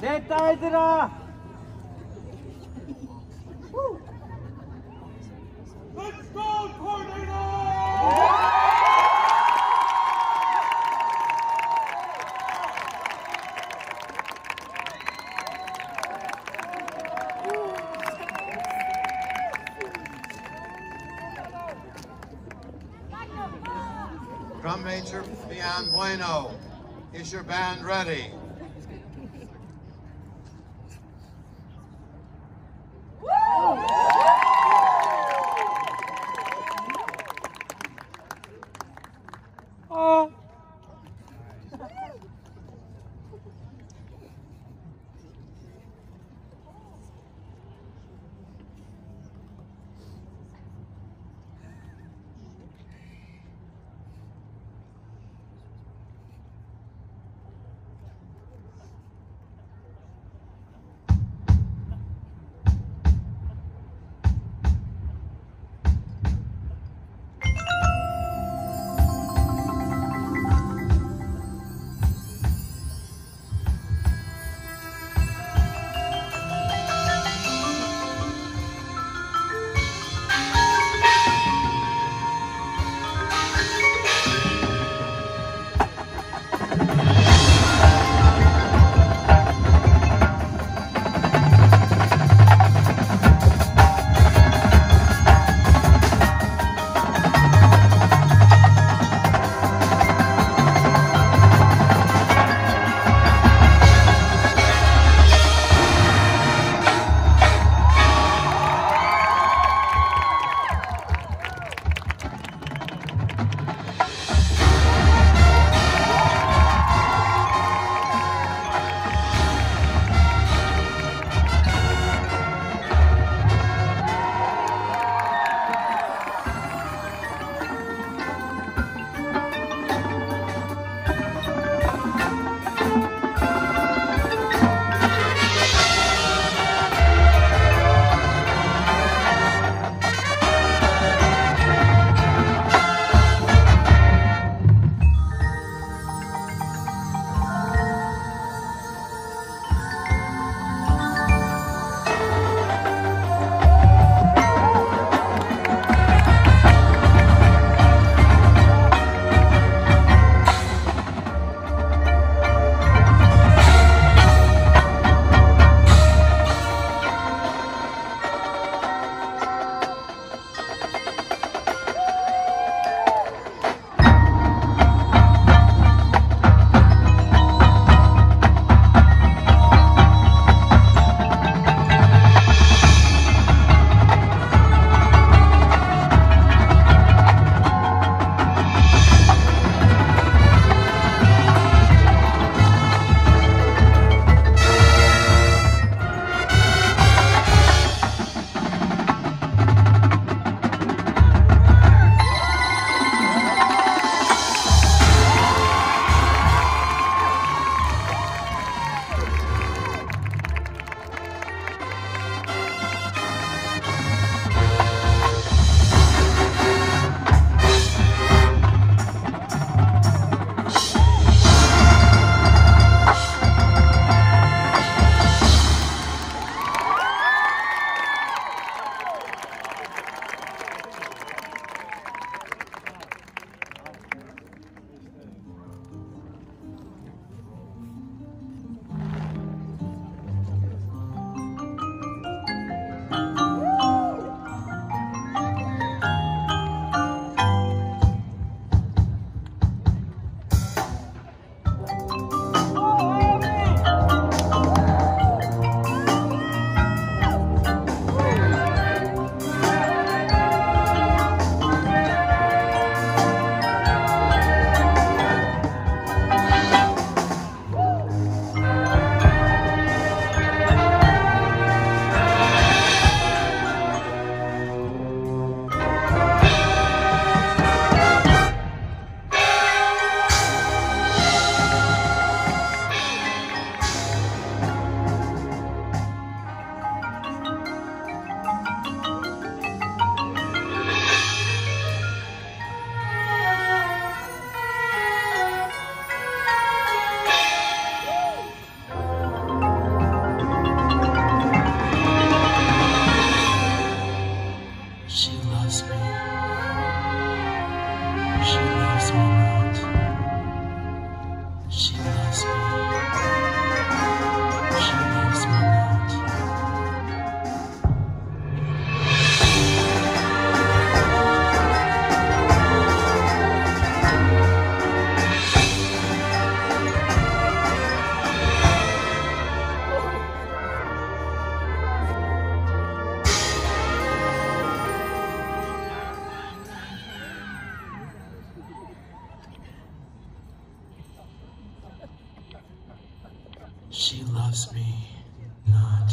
絶対ずら Let's go, coordinator! Drum major Leon Bueno, is your band ready? She loves me. She loves me not.